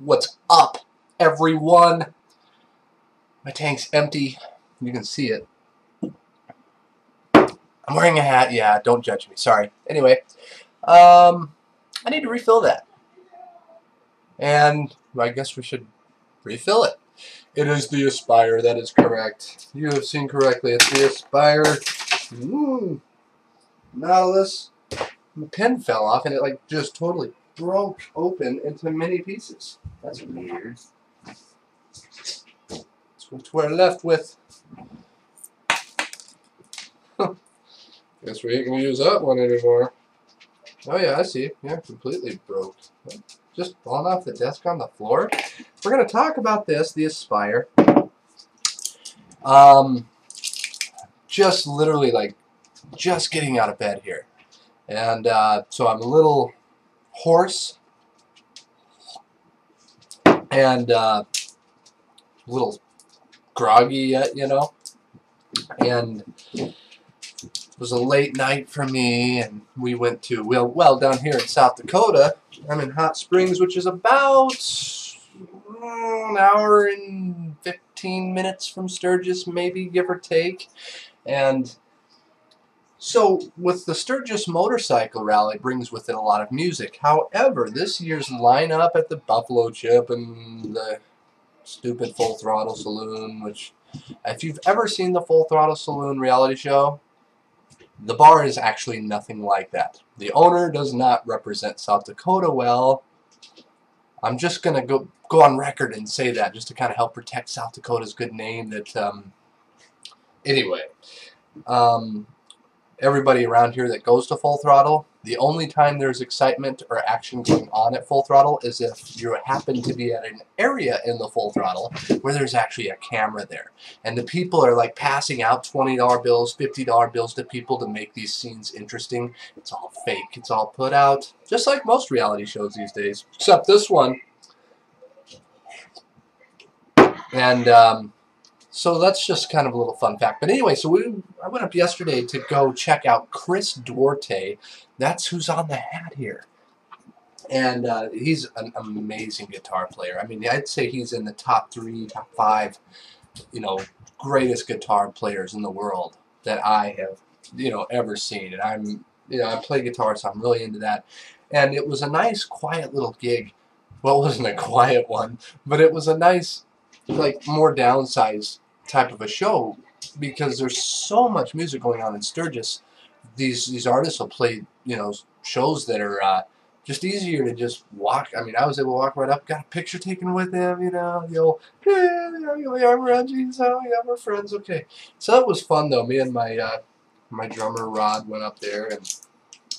What's up, everyone? My tank's empty. You can see it. I'm wearing a hat. Yeah, don't judge me. Sorry. Anyway, um, I need to refill that. And I guess we should refill it. It is the Aspire. That is correct. You have seen correctly. It's the Aspire. Ooh. Nautilus. The pen fell off and it like just totally broke open into many pieces. That's weird. What we're left with. Guess we ain't gonna use that one anymore. Oh yeah, I see. Yeah, completely broke. Just falling off the desk on the floor. We're gonna talk about this, the Aspire. Um, just literally like, just getting out of bed here, and uh, so I'm a little hoarse and uh, a little groggy yet, you know, and it was a late night for me, and we went to, well, well down here in South Dakota, I'm in Hot Springs, which is about mm, an hour and 15 minutes from Sturgis, maybe, give or take. And so, with the Sturgis Motorcycle Rally brings with it a lot of music. However, this year's lineup at the Buffalo Chip and the stupid Full Throttle Saloon, which, if you've ever seen the Full Throttle Saloon reality show, the bar is actually nothing like that. The owner does not represent South Dakota well. I'm just going to go go on record and say that just to kind of help protect South Dakota's good name that um, anyway um, everybody around here that goes to full throttle the only time there's excitement or action going on at full throttle is if you happen to be at an area in the full throttle where there's actually a camera there. And the people are like passing out $20 bills, $50 bills to people to make these scenes interesting. It's all fake. It's all put out. Just like most reality shows these days. Except this one. And um, so that's just kind of a little fun fact. But anyway, so we I went up yesterday to go check out Chris Duarte. That's who's on the hat here. And uh, he's an amazing guitar player. I mean, I'd say he's in the top three, top five, you know, greatest guitar players in the world that I have, you know, ever seen. And I'm, you know, I play guitar, so I'm really into that. And it was a nice, quiet little gig. Well, it wasn't a quiet one, but it was a nice like more downsized type of a show because there's so much music going on in Sturgis. These these artists will play you know shows that are uh, just easier to just walk. I mean, I was able to walk right up, got a picture taken with them. You know, the old yeah, we are Reggies. Oh yeah, we're friends. Okay, so that was fun though. Me and my uh, my drummer Rod went up there and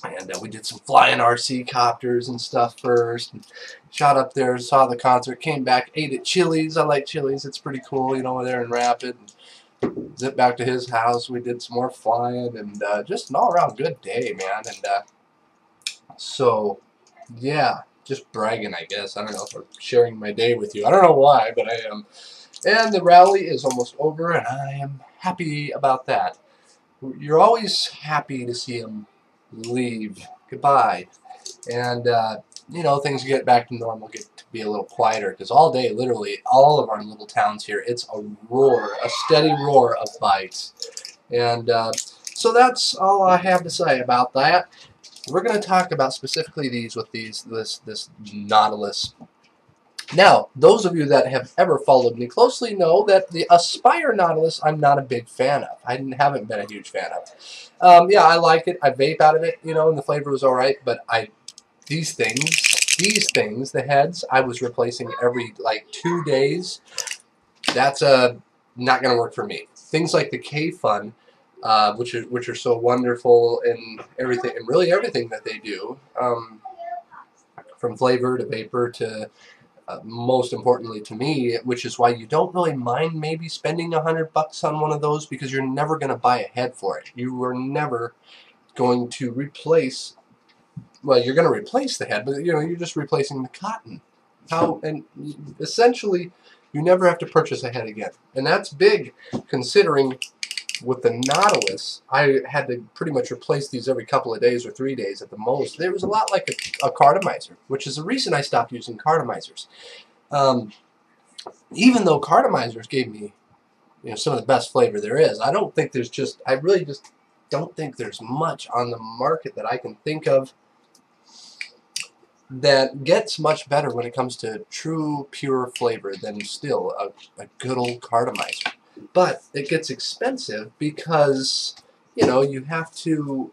and uh, we did some flying RC copters and stuff first. And shot up there, saw the concert, came back, ate at Chili's. I like Chili's. It's pretty cool, you know, there in Rapid. And zipped back to his house. We did some more flying and uh, just an all-around good day, man. And uh, so, yeah, just bragging, I guess. I don't know, for sharing my day with you. I don't know why, but I am. And the rally is almost over, and I am happy about that. You're always happy to see them leave. Goodbye. And, uh, you know, things get back to normal, get to be a little quieter. Because all day, literally, all of our little towns here, it's a roar, a steady roar of bikes. And uh, so that's all I have to say about that. We're going to talk about specifically these with these this this Nautilus now, those of you that have ever followed me closely know that the Aspire Nautilus I'm not a big fan of. I haven't been a huge fan of. Um, yeah, I like it. I vape out of it, you know, and the flavor was alright, but I these things, these things, the heads, I was replacing every, like, two days. That's uh, not going to work for me. Things like the Kayfun, uh, which, are, which are so wonderful and everything, and really everything that they do, um, from flavor to vapor to uh, most importantly to me, which is why you don't really mind maybe spending a hundred bucks on one of those because you're never going to buy a head for it. You are never going to replace. Well, you're going to replace the head, but you know you're just replacing the cotton. How and essentially, you never have to purchase a head again, and that's big considering with the Nautilus, I had to pretty much replace these every couple of days or three days at the most. There was a lot like a, a cartomizer, which is the reason I stopped using cartomizers. Um, even though cartomizers gave me, you know, some of the best flavor there is, I don't think there's just, I really just don't think there's much on the market that I can think of that gets much better when it comes to true, pure flavor than still a, a good old cartomizer. But it gets expensive because, you know, you have to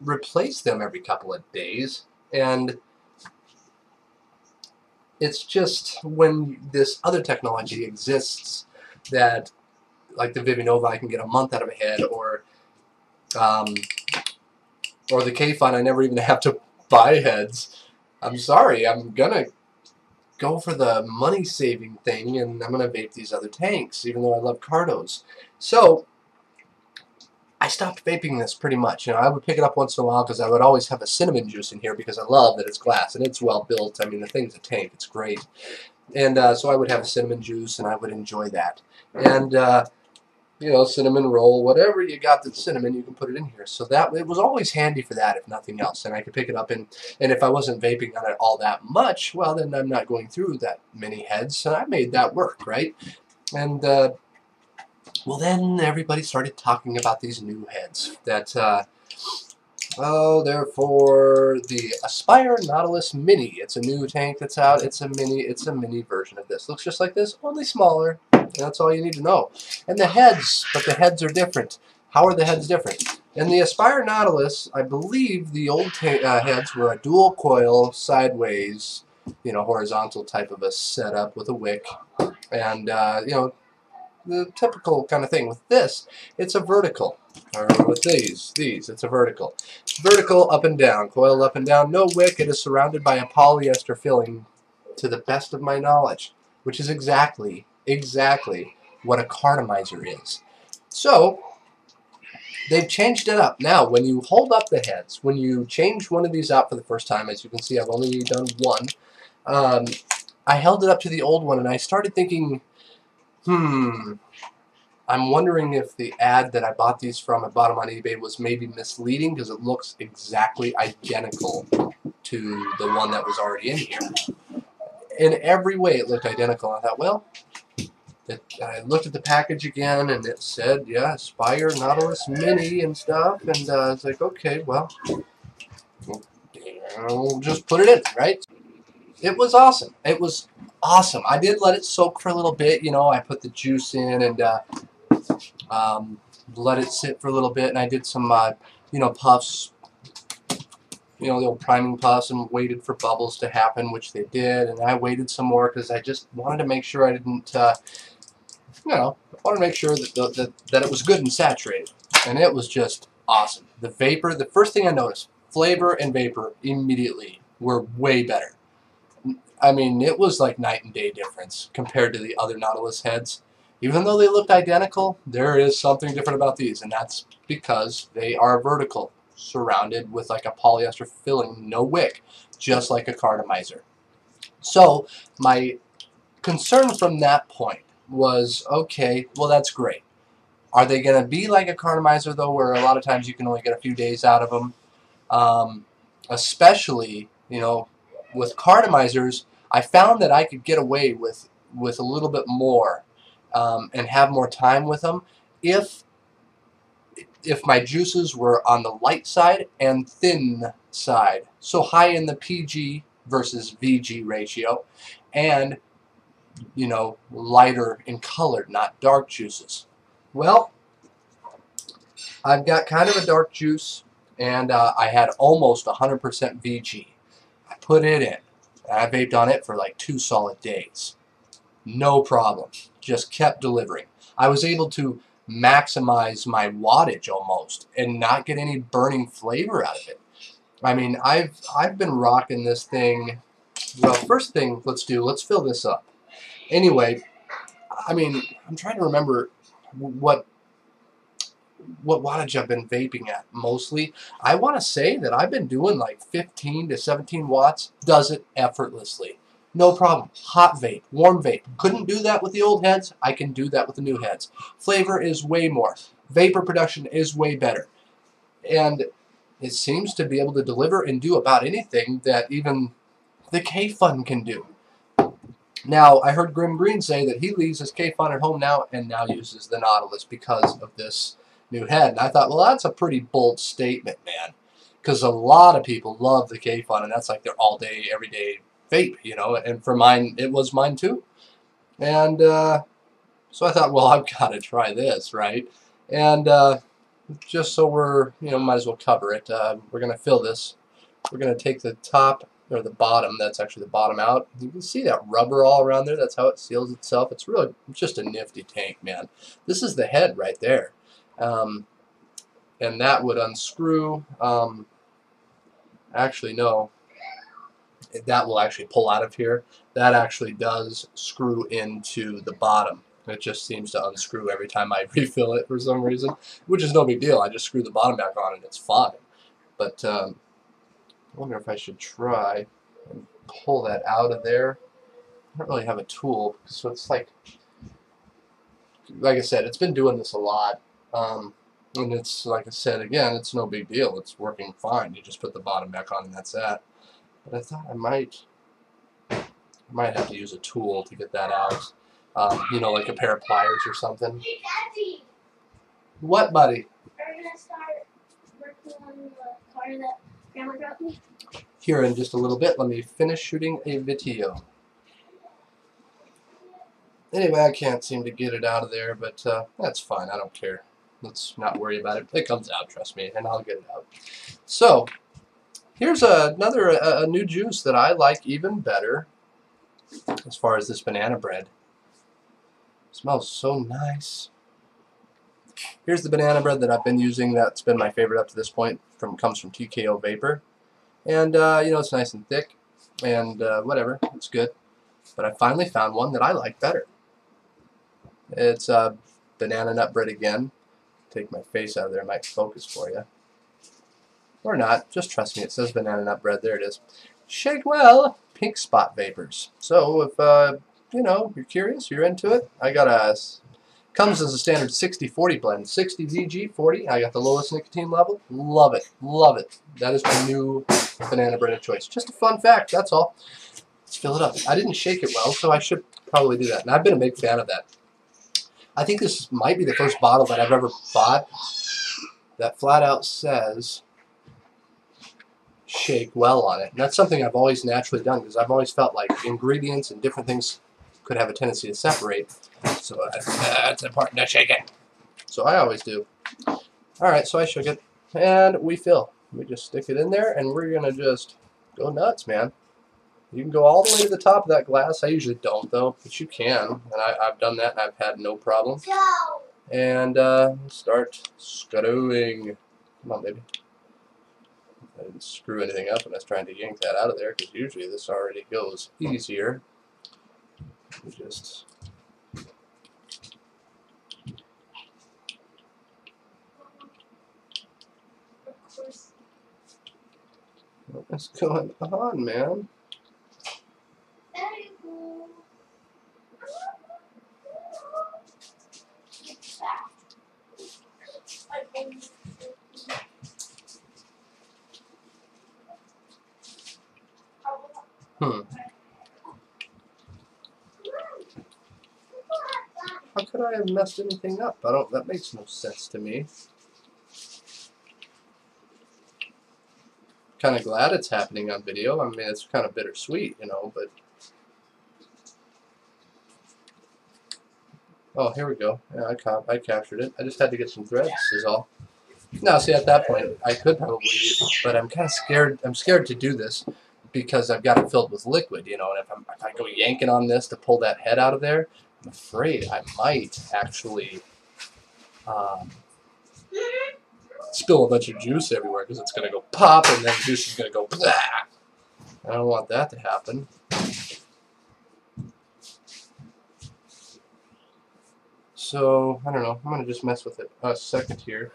replace them every couple of days. And it's just when this other technology exists that, like the Vivinova, I can get a month out of a head, or um, or the Kayfun, I never even have to buy heads. I'm sorry, I'm gonna go for the money-saving thing, and I'm gonna vape these other tanks, even though I love Cardos. So, I stopped vaping this pretty much. You know, I would pick it up once in a while because I would always have a cinnamon juice in here because I love that it's glass and it's well built. I mean, the thing's a tank. It's great. And uh, so I would have a cinnamon juice and I would enjoy that. And, uh, you know, cinnamon roll, whatever you got that's cinnamon, you can put it in here. So that it was always handy for that, if nothing else. And I could pick it up and, and if I wasn't vaping on it all that much, well, then I'm not going through that many heads. And I made that work, right? And, uh, well, then everybody started talking about these new heads that, uh, oh, for the Aspire Nautilus Mini. It's a new tank that's out. It's a mini. It's a mini version of this. Looks just like this, only smaller. That's all you need to know. And the heads, but the heads are different. How are the heads different? In the Aspire Nautilus, I believe the old uh, heads were a dual coil, sideways, you know, horizontal type of a setup with a wick. And, uh, you know, the typical kind of thing. With this, it's a vertical. Or with these, these, it's a vertical. Vertical up and down, coiled up and down, no wick. It is surrounded by a polyester filling to the best of my knowledge, which is exactly, exactly what a cartomizer is. So, they've changed it up. Now, when you hold up the heads, when you change one of these out for the first time, as you can see, I've only done one, um, I held it up to the old one, and I started thinking, Hmm. I'm wondering if the ad that I bought these from, I bought them on eBay, was maybe misleading because it looks exactly identical to the one that was already in here. In every way, it looked identical. I thought, well, it, I looked at the package again, and it said, yeah, Aspire Nautilus Mini and stuff, and uh, I was like, okay, well, we'll just put it in, right? It was awesome. It was awesome. I did let it soak for a little bit. You know, I put the juice in and uh, um, let it sit for a little bit, and I did some, uh, you know, puffs. You know, the old priming puffs, and waited for bubbles to happen, which they did, and I waited some more because I just wanted to make sure I didn't, uh, you know, I wanted to make sure that, the, that that it was good and saturated, and it was just awesome. The vapor, the first thing I noticed, flavor and vapor immediately were way better. I mean, it was like night and day difference compared to the other Nautilus heads. Even though they looked identical, there is something different about these, and that's because they are vertical, surrounded with like a polyester filling, no wick, just like a cartomizer. So, my concern from that point was, okay, well that's great. Are they going to be like a cartomizer though, where a lot of times you can only get a few days out of them? Um, especially, you know, with cartomizers, I found that I could get away with with a little bit more um, and have more time with them if if my juices were on the light side and thin side. So high in the PG versus VG ratio and you know lighter in colored, not dark juices. Well, I've got kind of a dark juice and uh, I had almost 100% VG. I put it in. I vaped on it for like two solid days. No problem. Just kept delivering. I was able to maximize my wattage almost and not get any burning flavor out of it. I mean, I've I've been rocking this thing. Well, first thing let's do, let's fill this up. Anyway, I mean, I'm trying to remember what what wattage I've been vaping at mostly. I want to say that I've been doing like 15 to 17 watts. Does it effortlessly. No problem. Hot vape, warm vape. Couldn't do that with the old heads. I can do that with the new heads. Flavor is way more. Vapor production is way better. And it seems to be able to deliver and do about anything that even the Kayfun can do. Now, I heard Grimm Green say that he leaves his Kayfun at home now and now uses the Nautilus because of this new head. And I thought, well, that's a pretty bold statement, man. Because a lot of people love the Kayfun, and that's like their all-day, everyday vape, you know. And for mine, it was mine too. And uh, so I thought, well, I've got to try this, right? And uh, just so we're, you know, might as well cover it. Uh, we're going to fill this. We're going to take the top or the bottom, that's actually the bottom out. You can see that rubber all around there. That's how it seals itself. It's really just a nifty tank, man. This is the head right there. Um, and that would unscrew. Um, actually, no. That will actually pull out of here. That actually does screw into the bottom. It just seems to unscrew every time I refill it for some reason, which is no big deal. I just screw the bottom back on and it's fine. But um, I wonder if I should try and pull that out of there. I don't really have a tool, so it's like, like I said, it's been doing this a lot. Um, and it's, like I said, again, it's no big deal. It's working fine. You just put the bottom back on and that's that. But I thought I might, I might have to use a tool to get that out. Um, you know, like a pair of pliers or something. Hey, Daddy, What, buddy? are we gonna start working on the car that Grandma got me? Here in just a little bit, let me finish shooting a video. Anyway, I can't seem to get it out of there, but uh, that's fine. I don't care. Let's not worry about it. It comes out, trust me, and I'll get it out. So, here's another a, a new juice that I like even better as far as this banana bread. smells so nice. Here's the banana bread that I've been using. That's been my favorite up to this point. From comes from TKO Vapor, and uh, you know it's nice and thick, and uh, whatever, it's good. But I finally found one that I like better. It's uh, banana nut bread again. Take my face out of there, might focus for you. Or not, just trust me, it says banana nut bread, there it is. Shake well, pink spot vapors. So if, uh, you know, you're curious, you're into it, I got a, comes as a standard 60-40 blend. 60 VG, 40, I got the lowest nicotine level. Love it, love it. That is my new banana bread of choice. Just a fun fact, that's all. Let's fill it up. I didn't shake it well, so I should probably do that. And I've been a big fan of that. I think this might be the first bottle that I've ever bought that flat out says shake well on it. And that's something I've always naturally done because I've always felt like ingredients and different things could have a tendency to separate. So that's important to shake it. So I always do. Alright, so I shook it. And we fill. We just stick it in there and we're going to just go nuts, man. You can go all the way to the top of that glass. I usually don't, though, but you can. And I, have done that, and I've had no problem. Go! And uh, start screwing. Come on, baby. I didn't screw anything up when I was trying to yank that out of there, because usually this already goes easier. We just... What's going on, man? Hmm. How could I have messed anything up? I don't. That makes no sense to me. Kind of glad it's happening on video. I mean, it's kind of bittersweet, you know, but. Oh, here we go. Yeah, I, cap I captured it. I just had to get some threads, is all. Now, see, at that point, I could probably, but I'm kind of scared. I'm scared to do this because I've got it filled with liquid, you know, and if, I'm, if I go yanking on this to pull that head out of there, I'm afraid I might actually um, spill a bunch of juice everywhere because it's going to go pop and then juice is going to go blah. I don't want that to happen. So, I don't know. I'm going to just mess with it a second here.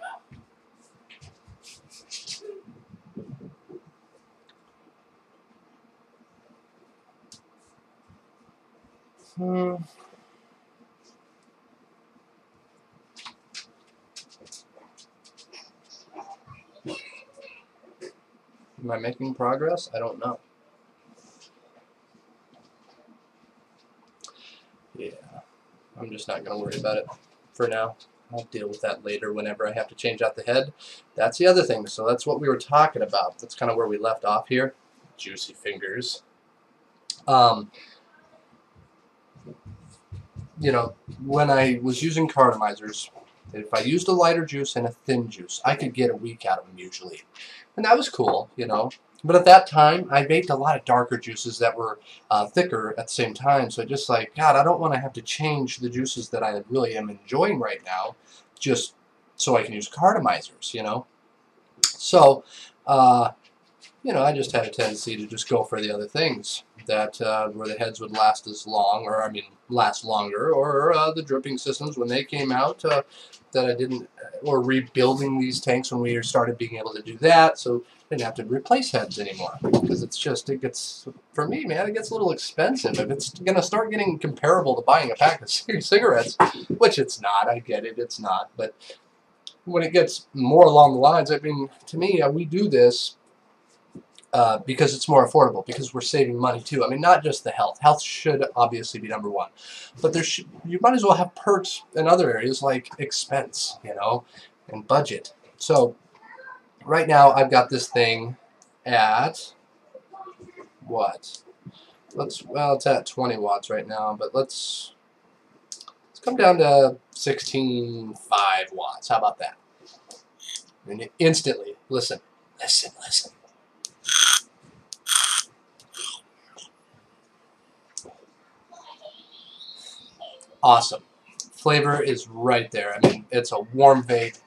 Hmm. Am I making progress? I don't know. Yeah, I'm just not going to worry about it for now. I'll deal with that later whenever I have to change out the head. That's the other thing. So that's what we were talking about. That's kind of where we left off here. Juicy fingers. Um, you know, when I was using cartomizers, if I used a lighter juice and a thin juice, I could get a week out of them usually. And that was cool, you know. But at that time, I baked a lot of darker juices that were uh, thicker at the same time. So I just like, God, I don't want to have to change the juices that I really am enjoying right now just so I can use cartomizers, you know. So, uh, you know, I just had a tendency to just go for the other things that uh, where the heads would last as long, or I mean, last longer, or uh, the dripping systems when they came out uh, that I didn't, or rebuilding these tanks when we started being able to do that, so I didn't have to replace heads anymore because it's just it gets for me, man, it gets a little expensive. If it's gonna start getting comparable to buying a pack of cigarettes, which it's not, I get it, it's not, but when it gets more along the lines, I mean, to me, uh, we do this uh, because it's more affordable, because we're saving money too. I mean, not just the health. Health should obviously be number one, but there should, you might as well have perks in other areas like expense, you know, and budget. So right now I've got this thing at what? Let's well, it's at 20 watts right now, but let's let's come down to 16.5 watts. How about that? And instantly, listen, listen, listen. Awesome. Flavor is right there. I mean, it's a warm vape.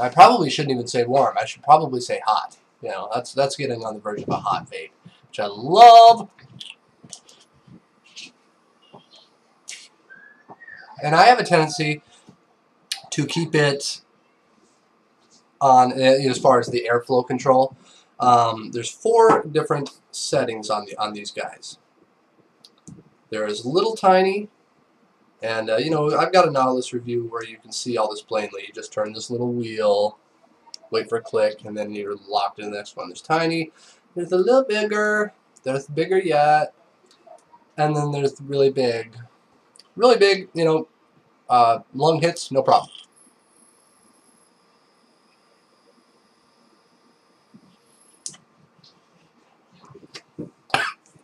I probably shouldn't even say warm. I should probably say hot. You know, that's that's getting on the verge of a hot vape, which I love. And I have a tendency to keep it on uh, as far as the airflow control. Um, there's four different settings on the on these guys. There is little tiny, and uh, you know, I've got a Nautilus review where you can see all this plainly. You just turn this little wheel, wait for a click, and then you're locked in the next one. There's tiny, there's a little bigger, there's bigger yet, and then there's really big. Really big, you know, uh, lung hits, no problem.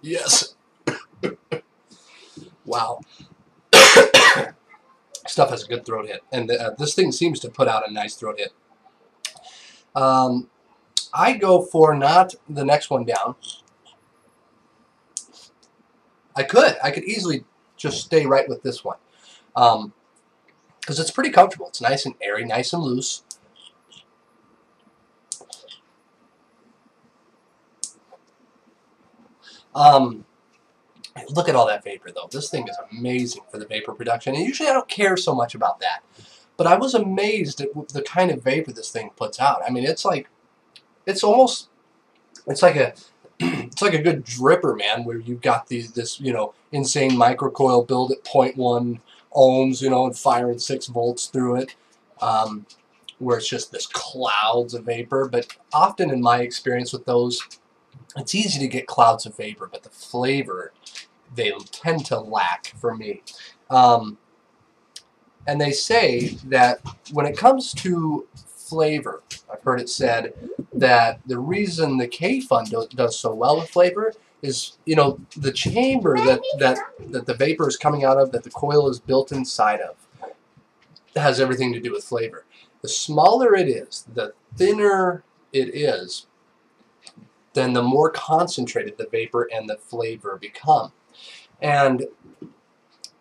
Yes. Wow. Stuff has a good throat hit. And uh, this thing seems to put out a nice throat hit. Um, I go for not the next one down. I could. I could easily just stay right with this one. Because um, it's pretty comfortable. It's nice and airy, nice and loose. Um, Look at all that vapor, though. This thing is amazing for the vapor production. And usually I don't care so much about that. But I was amazed at the kind of vapor this thing puts out. I mean, it's like, it's almost, it's like a, it's like a good dripper, man, where you've got these, this, you know, insane microcoil build at 0.1 ohms, you know, and firing 6 volts through it. Um, where it's just this clouds of vapor. But often in my experience with those, it's easy to get clouds of vapor, but the flavor they tend to lack for me. Um, and they say that when it comes to flavor, I've heard it said that the reason the Kayfun do, does so well with flavor is, you know, the chamber that, that, that the vapor is coming out of, that the coil is built inside of, has everything to do with flavor. The smaller it is, the thinner it is, then the more concentrated the vapor and the flavor become. And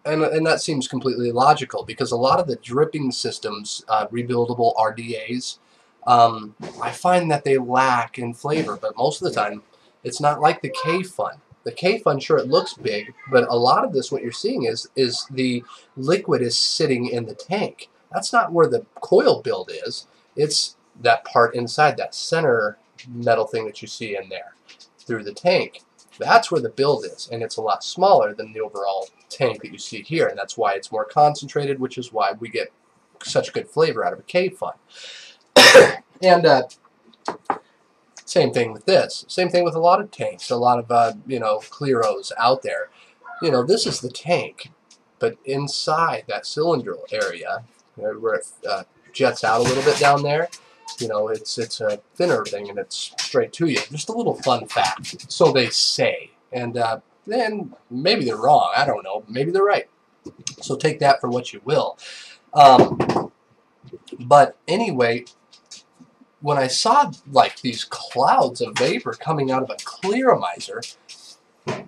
and, and that seems completely logical because a lot of the dripping systems, uh, rebuildable RDAs, um, I find that they lack in flavor, but most of the time it's not like the Kayfun. The Kayfun, sure, it looks big, but a lot of this, what you're seeing is, is the liquid is sitting in the tank. That's not where the coil build is. It's that part inside, that center metal thing that you see in there through the tank. That's where the build is, and it's a lot smaller than the overall tank that you see here, and that's why it's more concentrated, which is why we get such good flavor out of a Kayfun. and uh, Same thing with this. Same thing with a lot of tanks, a lot of, uh, you know, Clearos out there. You know, this is the tank, but inside that cylinder area, where it uh, jets out a little bit down there, you know, it's it's a thinner thing and it's straight to you. Just a little fun fact. So they say. And uh, then maybe they're wrong. I don't know. Maybe they're right. So take that for what you will. Um, but anyway, when I saw like these clouds of vapor coming out of a clearomizer,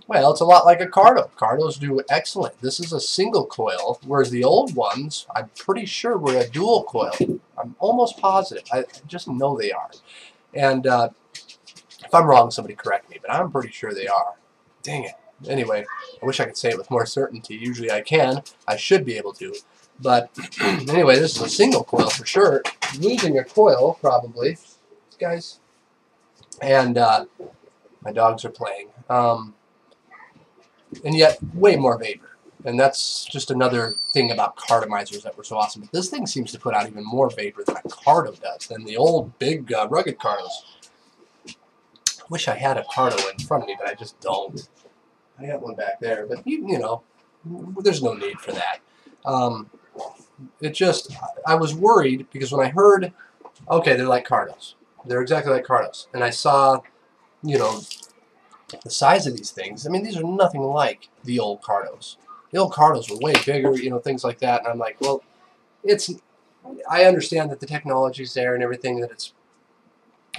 well, it's a lot like a Cardo. Cardos do excellent. This is a single coil, whereas the old ones, I'm pretty sure were a dual coil. I'm almost positive. I just know they are. And uh, if I'm wrong, somebody correct me, but I'm pretty sure they are. Dang it. Anyway, I wish I could say it with more certainty. Usually I can. I should be able to. But anyway, this is a single coil for sure. Losing a coil, probably. Guys. And uh, my dogs are playing. Um, and yet, way more vapor. And that's just another thing about cartomizers that were so awesome. But this thing seems to put out even more vapor than a Cardo does, than the old big uh, rugged Cardos. I wish I had a Cardo in front of me, but I just don't. I got one back there, but you, you know, there's no need for that. Um, it just, I was worried because when I heard, okay, they're like Cardos. They're exactly like Cardos. And I saw, you know, the size of these things. I mean, these are nothing like the old Cardos. The old Cardos were way bigger, you know, things like that. And I'm like, well, it's, I understand that the technology's there and everything, that it's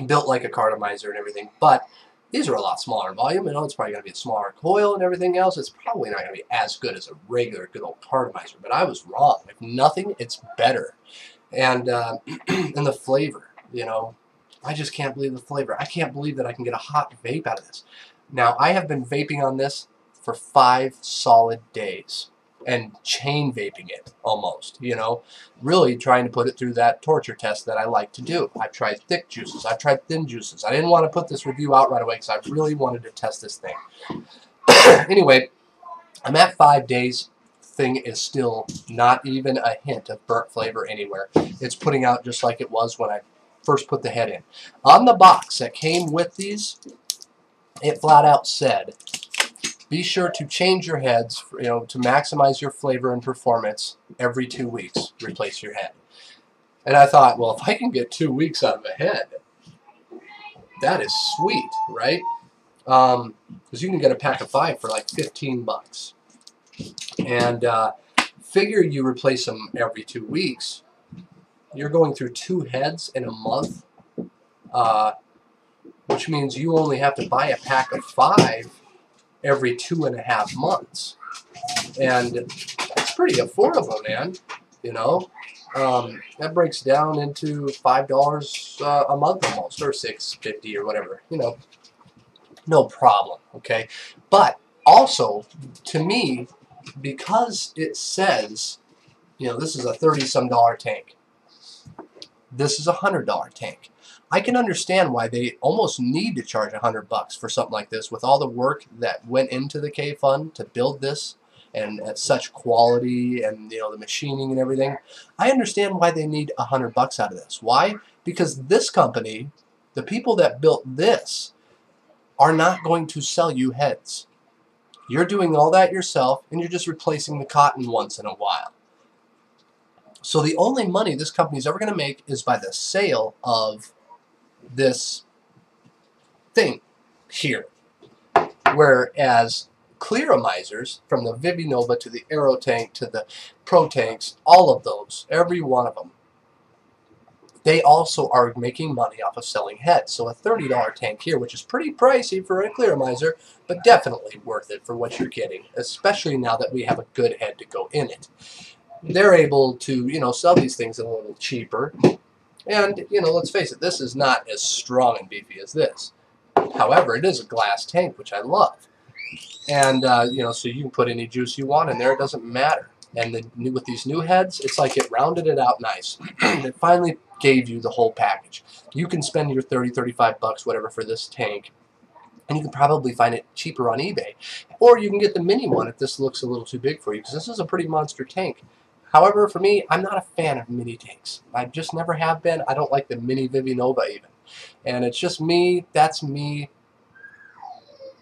built like a cartomizer and everything, but these are a lot smaller in volume. You know, it's probably going to be a smaller coil and everything else. It's probably not going to be as good as a regular good old cartomizer, but I was wrong. If nothing, it's better. And, uh, and the flavor, you know, I just can't believe the flavor. I can't believe that I can get a hot vape out of this. Now, I have been vaping on this for five solid days and chain vaping it almost, you know, really trying to put it through that torture test that I like to do. I've tried thick juices, I've tried thin juices. I didn't want to put this review out right away because I really wanted to test this thing. anyway, I'm at five days. Thing is still not even a hint of burnt flavor anywhere. It's putting out just like it was when I first put the head in. On the box that came with these, it flat out said be sure to change your heads, you know, to maximize your flavor and performance every two weeks. Replace your head. And I thought, well, if I can get two weeks out of a head, that is sweet, right? Because um, you can get a pack of five for like 15 bucks. And uh, figure you replace them every two weeks. You're going through two heads in a month, uh, which means you only have to buy a pack of five every two and a half months. And it's pretty affordable, man. You know, um, that breaks down into five dollars uh, a month almost, or six fifty or whatever. You know, no problem. Okay, but also to me, because it says, you know, this is a thirty some dollar tank. This is a hundred dollar tank. I can understand why they almost need to charge a hundred bucks for something like this with all the work that went into the Kayfun to build this and at such quality and you know the machining and everything. I understand why they need a hundred bucks out of this. Why? Because this company, the people that built this, are not going to sell you heads. You're doing all that yourself and you're just replacing the cotton once in a while. So the only money this company is ever going to make is by the sale of this thing here. Whereas clearomizers, from the Vivinova to the Aero Tank to the Pro Tanks, all of those, every one of them, they also are making money off of selling heads. So a $30 tank here, which is pretty pricey for a clearomizer, but definitely worth it for what you're getting, especially now that we have a good head to go in it. They're able to, you know, sell these things a little cheaper and, you know, let's face it, this is not as strong and beefy as this. However, it is a glass tank, which I love. And, uh, you know, so you can put any juice you want in there. It doesn't matter. And the, with these new heads, it's like it rounded it out nice. it finally gave you the whole package. You can spend your 30, 35 bucks, whatever, for this tank. And you can probably find it cheaper on eBay. Or you can get the mini one if this looks a little too big for you, because this is a pretty monster tank. However, for me, I'm not a fan of mini tanks. I just never have been. I don't like the mini Vivinova even. And it's just me, that's me.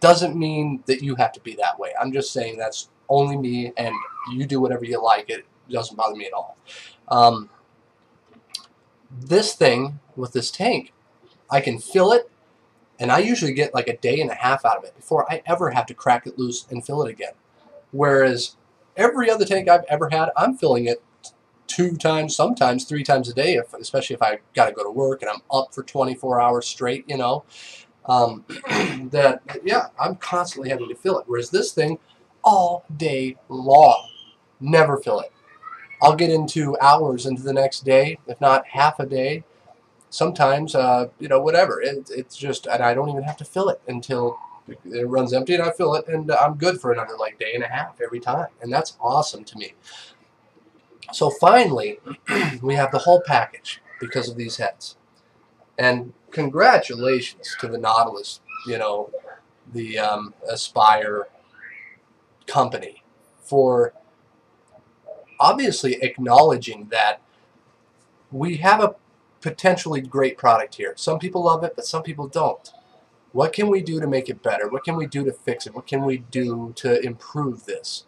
Doesn't mean that you have to be that way. I'm just saying that's only me, and you do whatever you like. It doesn't bother me at all. Um, this thing with this tank, I can fill it, and I usually get like a day and a half out of it before I ever have to crack it loose and fill it again. Whereas every other tank I've ever had, I'm filling it two times, sometimes three times a day, if, especially if I got to go to work and I'm up for 24 hours straight, you know. Um, that, yeah, I'm constantly having to fill it. Whereas this thing, all day long, never fill it. I'll get into hours into the next day, if not half a day. Sometimes, uh, you know, whatever. It, it's just, and I don't even have to fill it until it runs empty and I fill it and I'm good for another like day and a half every time. And that's awesome to me. So finally, we have the whole package because of these heads. And congratulations to the Nautilus, you know, the um, Aspire company for obviously acknowledging that we have a potentially great product here. Some people love it, but some people don't. What can we do to make it better? What can we do to fix it? What can we do to improve this?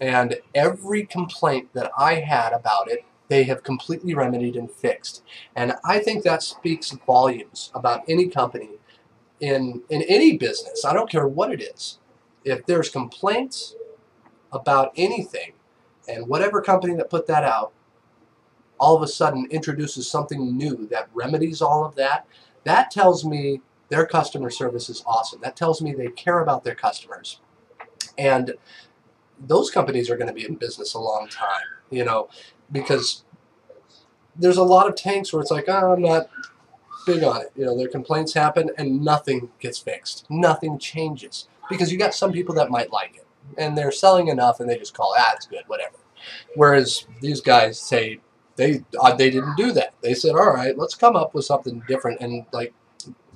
And every complaint that I had about it, they have completely remedied and fixed. And I think that speaks volumes about any company in, in any business. I don't care what it is. If there's complaints about anything, and whatever company that put that out all of a sudden introduces something new that remedies all of that, that tells me their customer service is awesome. That tells me they care about their customers. And those companies are going to be in business a long time, you know, because there's a lot of tanks where it's like, oh, I'm not big on it. You know, their complaints happen and nothing gets fixed. Nothing changes. Because you got some people that might like it. And they're selling enough and they just call, ah, it's good, whatever. Whereas these guys say they uh, they didn't do that. They said, all right, let's come up with something different. And like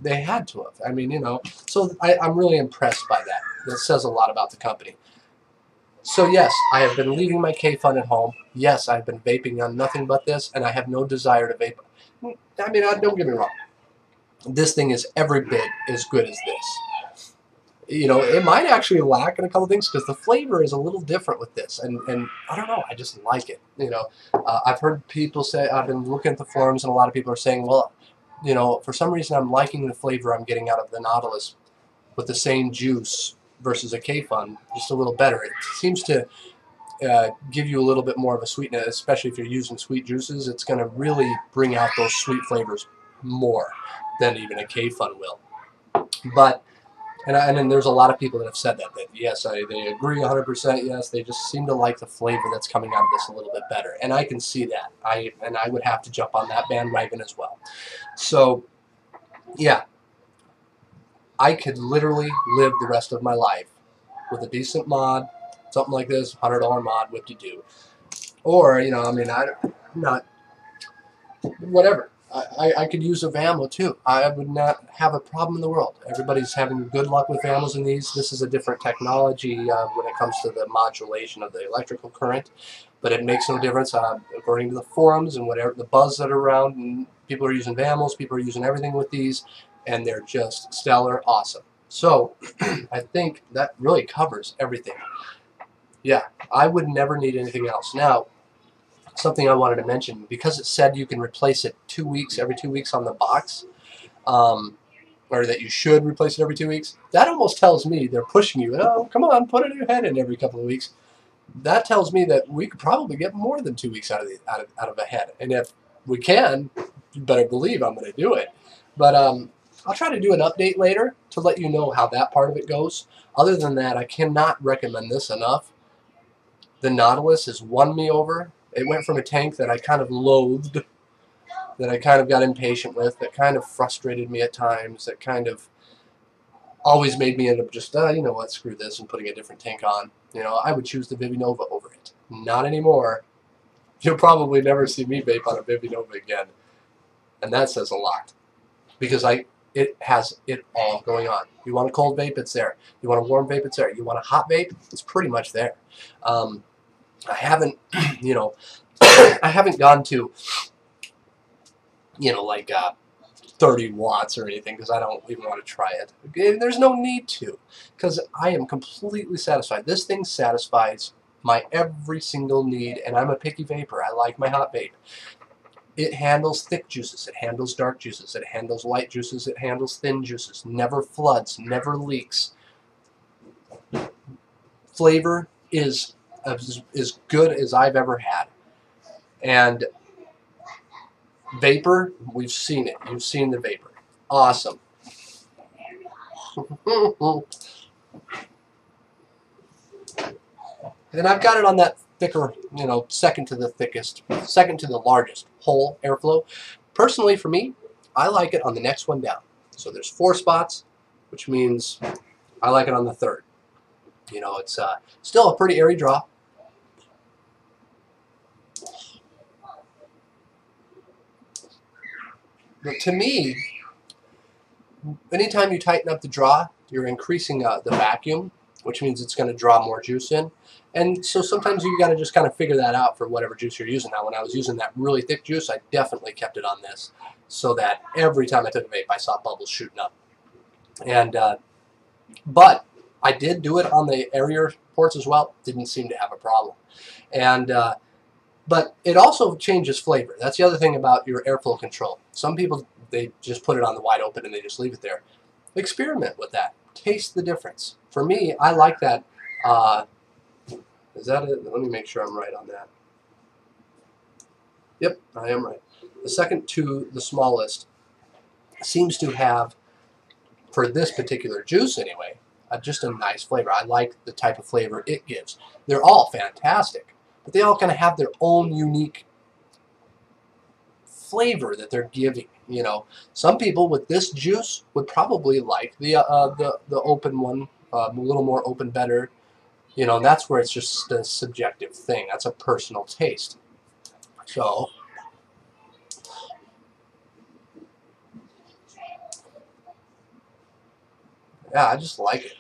they had to have. I mean, you know, so I, I'm really impressed by that. That says a lot about the company. So yes, I have been leaving my Kayfun at home. Yes, I've been vaping on nothing but this, and I have no desire to vape. I mean, don't get me wrong. This thing is every bit as good as this. You know, it might actually lack in a couple things because the flavor is a little different with this, and and I don't know, I just like it. You know, uh, I've heard people say I've been looking at the forums, and a lot of people are saying, well, you know, for some reason I'm liking the flavor I'm getting out of the Nautilus with the same juice versus a Kayfun just a little better. It seems to uh, give you a little bit more of a sweetness, especially if you're using sweet juices. It's going to really bring out those sweet flavors more than even a Kayfun will. But and, I, and then there's a lot of people that have said that, that yes, I, they agree 100%, yes, they just seem to like the flavor that's coming out of this a little bit better. And I can see that. I And I would have to jump on that bandwagon as well. So, yeah, I could literally live the rest of my life with a decent mod, something like this, $100 mod, what to do. Or, you know, I mean, I, am not, whatever. I, I could use a VAMO too. I would not have a problem in the world. Everybody's having good luck with VAMOs in these. This is a different technology uh, when it comes to the modulation of the electrical current, but it makes no difference uh, according to the forums and whatever the buzz that are around. And people are using VAMOs, people are using everything with these and they're just stellar awesome. So I think that really covers everything. Yeah, I would never need anything else. Now, something I wanted to mention, because it said you can replace it two weeks, every two weeks on the box, um, or that you should replace it every two weeks, that almost tells me they're pushing you, oh, come on, put a new head in every couple of weeks. That tells me that we could probably get more than two weeks out of, the, out of, out of a head. And if we can, you better believe I'm going to do it. But um, I'll try to do an update later to let you know how that part of it goes. Other than that, I cannot recommend this enough. The Nautilus has won me over. It went from a tank that I kind of loathed, that I kind of got impatient with, that kind of frustrated me at times, that kind of always made me end up just, uh, you know what, screw this and putting a different tank on. You know, I would choose the Vivinova over it. Not anymore. You'll probably never see me vape on a Vivinova again. And that says a lot. Because I it has it all going on. You want a cold vape, it's there. You want a warm vape, it's there. You want a hot vape, it's pretty much there. Um, I haven't, you know, I haven't gone to, you know, like uh, 30 watts or anything because I don't even want to try it. There's no need to because I am completely satisfied. This thing satisfies my every single need and I'm a picky vapor. I like my hot vape. It handles thick juices, it handles dark juices, it handles light juices, it handles thin juices, never floods, never leaks. Flavor is as, as good as I've ever had. And Vapor, we've seen it. You've seen the vapor. Awesome. and I've got it on that thicker, you know, second to the thickest, second to the largest hole airflow. Personally, for me, I like it on the next one down. So there's four spots, which means I like it on the third. You know, it's uh, still a pretty airy draw. But to me, anytime you tighten up the draw, you're increasing uh, the vacuum, which means it's going to draw more juice in. And so sometimes you got to just kind of figure that out for whatever juice you're using. Now, when I was using that really thick juice, I definitely kept it on this so that every time I took a vape, I saw bubbles shooting up. And uh, but I did do it on the airier ports as well. Didn't seem to have a problem. And uh, but it also changes flavor. That's the other thing about your airflow control. Some people, they just put it on the wide open and they just leave it there. Experiment with that. Taste the difference. For me, I like that. Uh, is that it? Let me make sure I'm right on that. Yep, I am right. The second to the smallest seems to have, for this particular juice anyway, uh, just a nice flavor. I like the type of flavor it gives. They're all fantastic but they all kind of have their own unique flavor that they're giving. You know, some people with this juice would probably like the uh, the the open one, uh, a little more open, better. You know, and that's where it's just a subjective thing. That's a personal taste. So. Yeah, I just like it.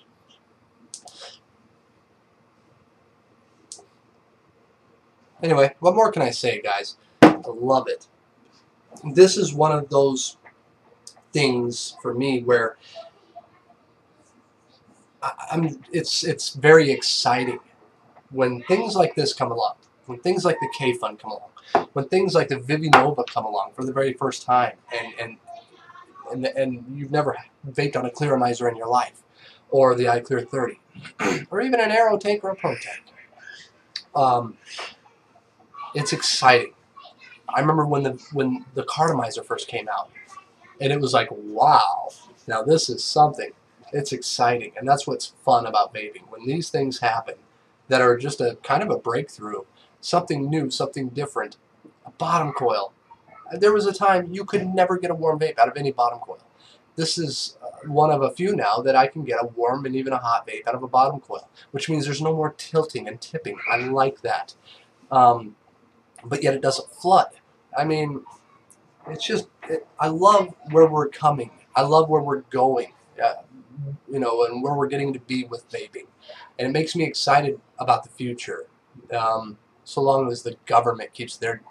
Anyway, what more can I say, guys? I love it. This is one of those things for me where I, am it's it's very exciting when things like this come along, when things like the Kayfun come along, when things like the Vivi Nova come along for the very first time, and and and, and you've never vaped on a Clearomizer in your life, or the iClear 30, or even an Aero tank or a Pro. Um, it's exciting. I remember when the when the Cartomizer first came out, and it was like, wow, now this is something. It's exciting, and that's what's fun about vaping. When these things happen, that are just a kind of a breakthrough, something new, something different, a bottom coil. There was a time you could never get a warm vape out of any bottom coil. This is uh, one of a few now that I can get a warm and even a hot vape out of a bottom coil, which means there's no more tilting and tipping. I like that. Um, but yet it doesn't flood. I mean, it's just, it, I love where we're coming. I love where we're going, uh, you know, and where we're getting to be with vaping. And it makes me excited about the future, um, so long as the government keeps their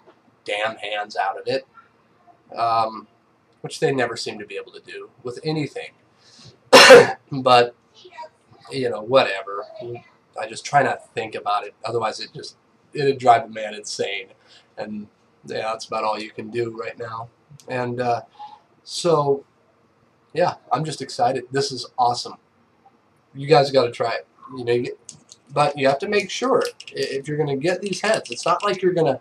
damn hands out of it, um, which they never seem to be able to do with anything. but, you know, whatever. I just try not to think about it, otherwise it just it'd drive a man insane. And yeah, that's about all you can do right now. And uh, so, yeah, I'm just excited. This is awesome. You guys got to try it. You know, but you have to make sure if you're going to get these heads, it's not like you're going to,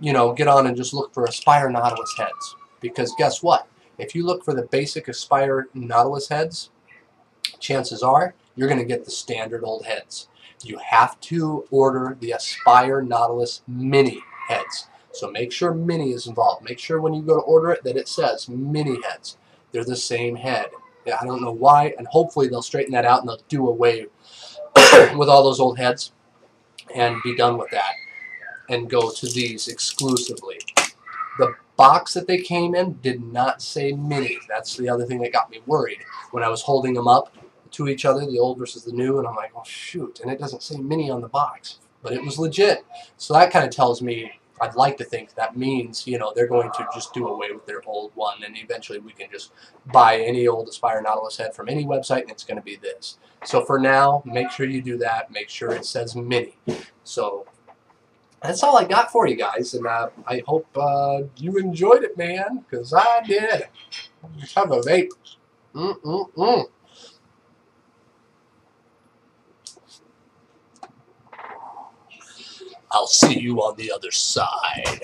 you know, get on and just look for Aspire Nautilus heads. Because guess what? If you look for the basic Aspire Nautilus heads, chances are you're going to get the standard old heads you have to order the Aspire Nautilus Mini heads. So make sure Mini is involved. Make sure when you go to order it that it says Mini heads. They're the same head. I don't know why, and hopefully they'll straighten that out and they'll do away with all those old heads and be done with that and go to these exclusively. The box that they came in did not say Mini. That's the other thing that got me worried. When I was holding them up, to each other, the old versus the new, and I'm like, oh shoot, and it doesn't say mini on the box, but it was legit. So that kind of tells me I'd like to think that means, you know, they're going to just do away with their old one and eventually we can just buy any old Aspire Nautilus head from any website and it's going to be this. So for now, make sure you do that. Make sure it says Mini. So that's all I got for you guys and uh, I hope uh, you enjoyed it, man, because I did. Have a vape. Mm-mm-mm. I'll see you on the other side.